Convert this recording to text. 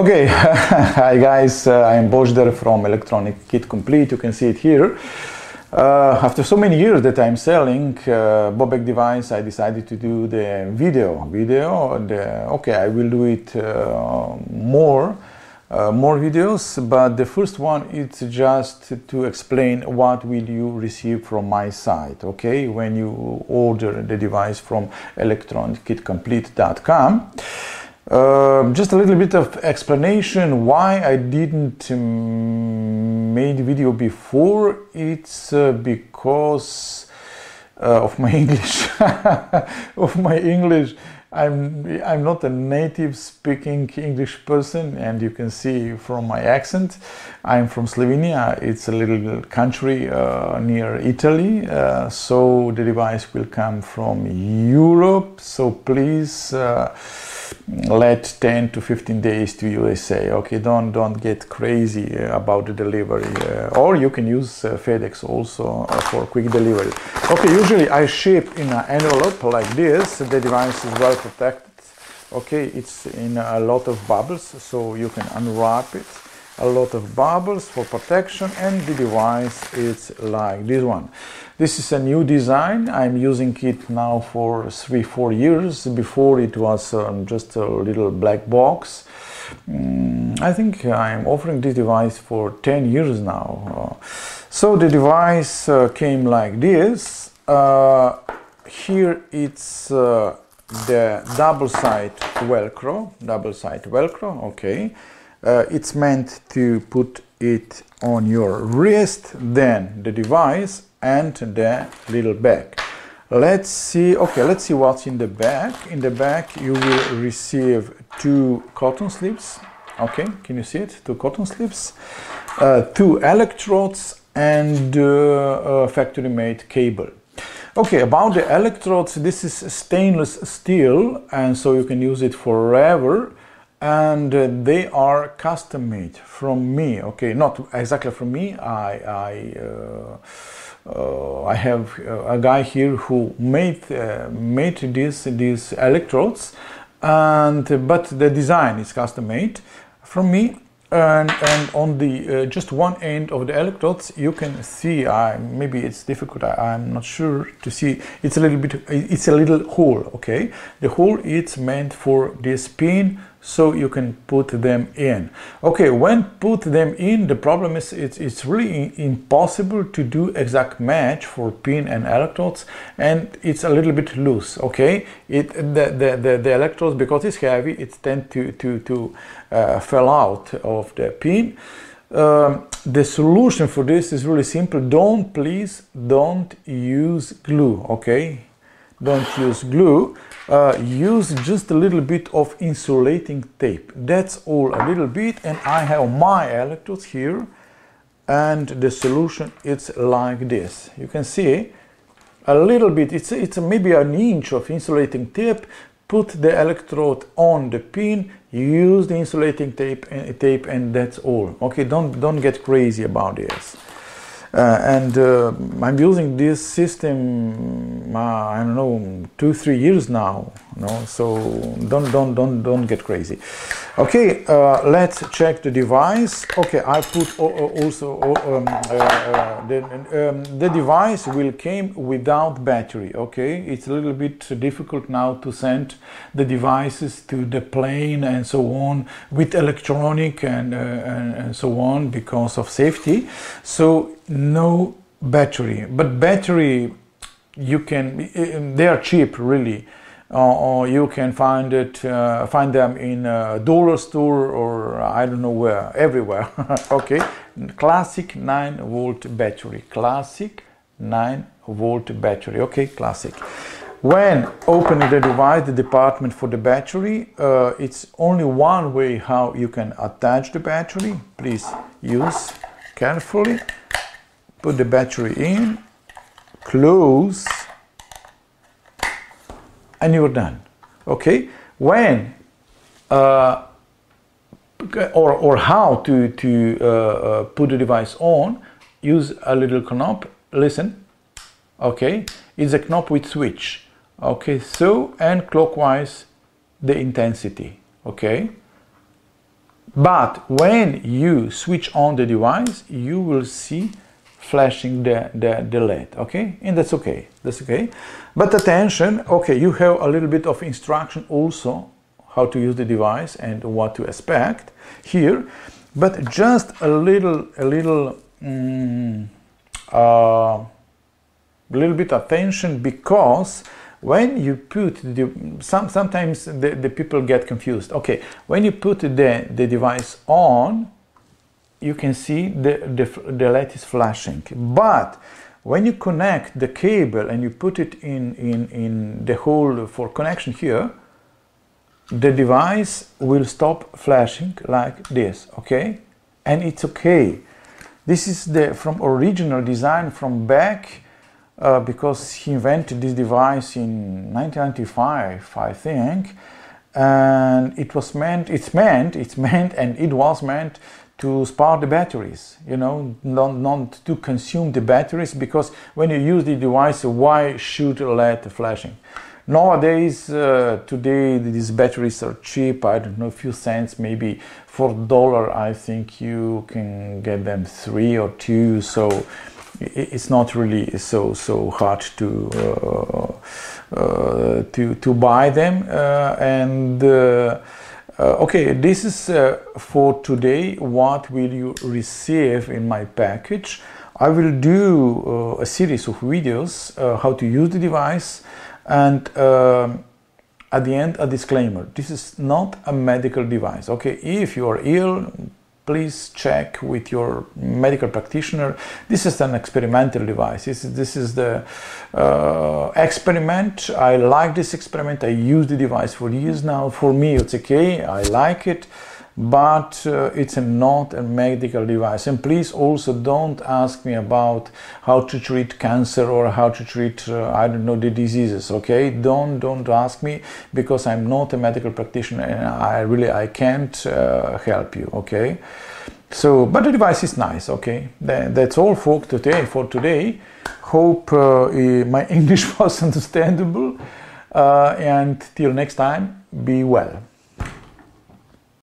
Okay, hi guys, uh, I am Božidar from Electronic Kit Complete. You can see it here. Uh, after so many years that I'm selling uh, Bob Beck device, I decided to do the video. Video, the, okay, I will do it uh, more, uh, more videos, but the first one is just to explain what will you receive from my site. Okay, when you order the device from electronickitcomplete.com. Uh, just a little bit of explanation why I didn't um, made video before. It's uh, because uh, of my English. of my English, I'm I'm not a native speaking English person, and you can see from my accent, I'm from Slovenia. It's a little country uh, near Italy, uh, so the device will come from Europe. So please uh, let 10 to 15 days to USA. Okay, don't don't get crazy uh, about the delivery. Uh, or you can use uh, FedEx also uh, for quick delivery. Okay, usually I ship in an envelope like this. The device is well protected. Okay, it's in a lot of bubbles, so you can unwrap it. A lot of bubbles for protection, and the device is like this one. This is a new design. I'm using it now for three, four years. Before it was um, just a little black box. Mm, I think I'm offering this device for 10 years now. Uh, so the device uh, came like this. Uh, here it's uh, the double side velcro double side velcro okay uh, it's meant to put it on your wrist then the device and the little bag. Let's see okay let's see what's in the bag. In the bag you will receive two cotton slips. Okay can you see it? Two cotton slips uh, two electrodes and uh, factory made cable. Okay, about the electrodes, this is stainless steel and so you can use it forever and uh, they are custom made from me. Okay, not exactly from me. I I uh, uh, I have a guy here who made uh, made these these electrodes, and but the design is custom made from me. And, and on the uh, just one end of the electrodes you can see uh, maybe it's difficult. I, i'm not sure to see. It's a little bit it's a little hole okay? The hole is meant for this pin so you can put them in. Okay when put them in the problem is it's, it's really impossible to do exact match for pin and electrodes and it's a little bit loose okay? It the the, the, the electrodes because it's heavy it tend to to to uh, fall out of the pin. Um, the solution for this is really simple. Don't please don't use glue okay? Don't use glue uh, use just a little bit of insulating tape. That's all a little bit and I have my electrodes here and the solution is like this. You can see a little bit it's, it's maybe an inch of insulating tape. Put the electrode on the pin use the insulating tape and, tape and that's all. Okay don't don't get crazy about this and uh, I'm using this system, uh, I don't know, two, three years now. You know, so don't, don't, don't, don't get crazy. Okay, uh, let's check the device. Okay, I put also um, uh, uh, the, um, the device will came without battery. Okay, it's a little bit difficult now to send the devices to the plane and so on with electronic and, and, and so on because of safety. So no battery but battery you can they are cheap really uh, or you can find it uh, find them in a dollar store or i don't know where everywhere. Okay. Classic 9 volt battery. Classic 9 volt battery. Okay classic. When opening the device the department for the battery uh, it's only one way how you can attach the battery. Please use carefully. Put the battery in, close, and you're done. Okay? When uh, or, or how to, to uh, uh, put the device on, use a little knob. Listen. Okay? It's a knob with switch. Okay? So, and clockwise the intensity. Okay? But when you switch on the device, you will see flashing the, the, the LED, okay? And that's okay, that's okay. But attention, okay, you have a little bit of instruction also how to use the device and what to expect here, but just a little, a little, um, uh, little bit attention because when you put the some sometimes the, the people get confused okay when you put the, the device on you can see the, the, the light is flashing. But when you connect the cable and you put it in, in, in the hole for connection here the device will stop flashing like this okay? And it's okay. This is the from original design from Beck uh, because he invented this device in 1995, I think, and it was meant, it's meant, it's meant, and it was meant to spare the batteries, you know, not, not to consume the batteries because when you use the device, why should let flashing? Nowadays, uh, today these batteries are cheap. I don't know, a few cents, maybe for dollar. I think you can get them three or two. So it's not really so so hard to uh, uh, to to buy them uh, and uh, uh, okay this is uh, for today. What will you receive in my package? I will do a series of videos how to use the device and um, at the end a disclaimer. This is not a medical device okay? If you are ill please check with your medical practitioner. This is an experimental device. This is, this is the uh, experiment. I like this experiment. I use the device for years now. For me, it's okay. I like it but uh, it's not a medical device. And please also don't ask me about how to treat cancer or how to treat uh, I don't know the diseases. Okay, don't don't ask me because I'm not a medical practitioner and I really I can't uh, help you. Okay. So, but the device is nice. Okay, that, that's all for today. For today, hope uh, my English was understandable. Uh, and till next time, be well.